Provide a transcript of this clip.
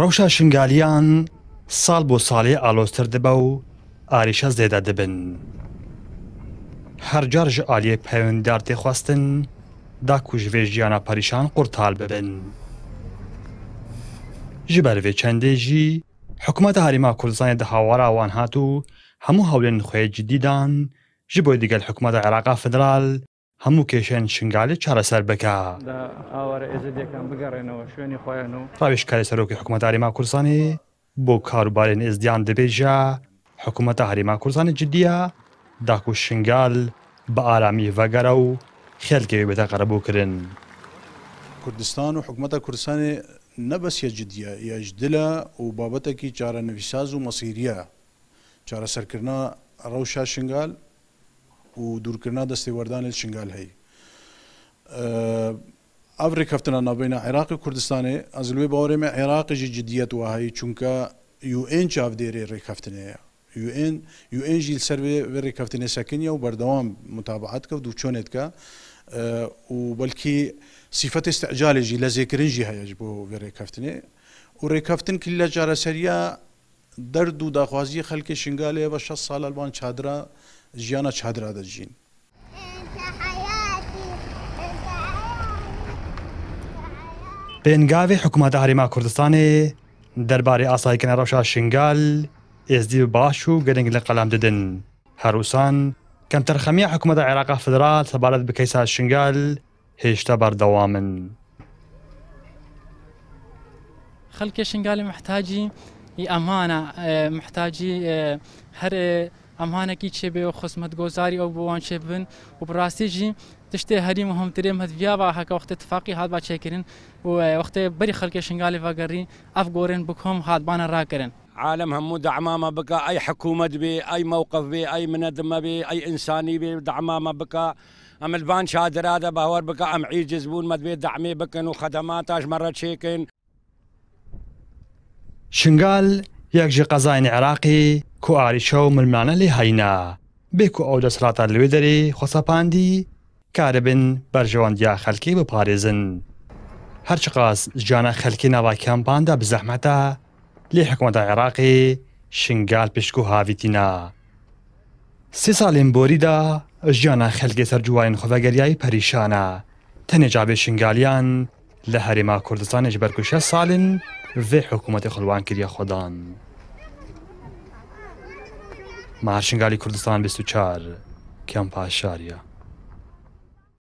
ڕەوشە شنگالیان ساڵ بۆ ساڵێ ئالۆستر دەبە و ئاریشە زێدە دەبن. هەرجار ژ ئالیە پەیوەنددار تێخواستن داکوژێ ژیانە پەریشان قورتال ببن. ji ber vê çendê jî hikûmeta Herêma Kurdistanê di hawara wan hat û hemû hewlên xwe cidî dan ji bo digel hikûmeta Iraqa Federal هەموو کێشێن شنگالی چارەسەر بکە. پاویشکاری سەرۆکی حکوومەتداریما کورسانی بۆ کاروبارێن ئێزدیان دەبێژە. حکوومەتە هەریما کورسانی جدیە داک و شنگال بە ئارامی ڤەگەرە و خێلکەوی بێتە قەرەبووکردن. کوردستان و حکوومەتە کوردستانی نەبەسیە جدیە یاجدلە و بابەتێکی چارە نوویساز و مەسیریە. چارەسەرکردنا ڕەوشا شنگال و دوورکردنا دەستێوەردان لە چنگال هەیە. ئەو ڕێککەفتنا نابینە عێراقی کوردستانی ئەزلوێ باوەێمە عێراقیژی جی جدیەت وهایی چونکە UN چاودێری ڕێککەفتنەیە. UN UN ژیل سەروێ ڕێککەفتنە سەکنیە و بەردەوام متابعات کە و دوو چۆنێتکە و بەلکی سیفەت استعجالێژی لە زێکرنجی هەیەش بۆ ڕێککەفتنێ و ڕێککەفتن کلی لە جارەسەریە û daxwaziyê xelkê şingalê ve şe sal alban çadira jiyana çadira de jîn پێنگاوی حکوومەتە هەریما کوردستانی دەربارەی ئاسایکردنە ڕەوشا شنگال ئێزدی باش و گەرنگ لە قەلام ددن هەروسان کەم تەرخەمی حکوومەتە عێراقا فدرال سەبارەت بکەیسا شنگال هێشتا بەردەوامن خەلکە شنگالی محتاجی ئەمانە محتاجی هەر ئەمانێکی چێبێ و خسمەت گۆزاری ئەو بۆوان چێ بن. و بڕاستیژی تشتێ هەری مهمترێ مەدویا با هەکە وقت تفاقی هات با چێکردن و وقتی بەری خەلکە شنگالی ڤگەڕی ئەف گۆرن بکۆم هاتبانە ڕاکردن عالم همو دعمامة بك أي حكومة بي أي موقف بي أي منظمة بي أي إنساني بي دعمامة بك أم البان شادر هذا باور بك أم عيجز بون مدبي دعمي بكن وخدماتاش مرة شيكن شنگال یەکژی قەزایانی عراقی کو ئاریشە و ملمانە لێ هەینا بێک و ئەو دەسڵاتە لێ دەرێ خۆسەپاندی کارەبن بەرژەوەندیا خەلکی بپارێزن هەرچ قاس ژیانە خەلکی ناوا کەمپاندا بزەحمەتە لێ حکوومەتە عێراقی شنگال پشک و هاویتینا سێ ساڵێن بۆریدا ژیانە خەلگی سەرجوواین خۆڤەگەریایی پەریشانە تەنێجابێ شنگالیان لحری ما کردستان جبر بەرکوشە سالن و حکومت خلوان کردە خۆدان. مارشنگالی کوردستان 24 کەم پاشاریە.